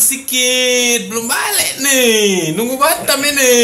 sikit. belum balik nih nunggu Batam ini